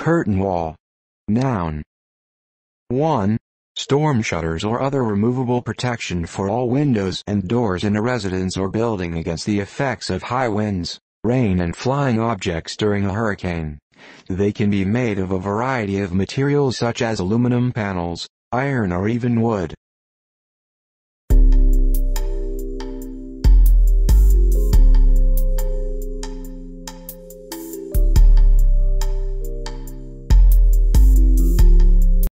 Curtain wall. Noun. 1. Storm shutters or other removable protection for all windows and doors in a residence or building against the effects of high winds, rain and flying objects during a hurricane. They can be made of a variety of materials such as aluminum panels, iron or even wood.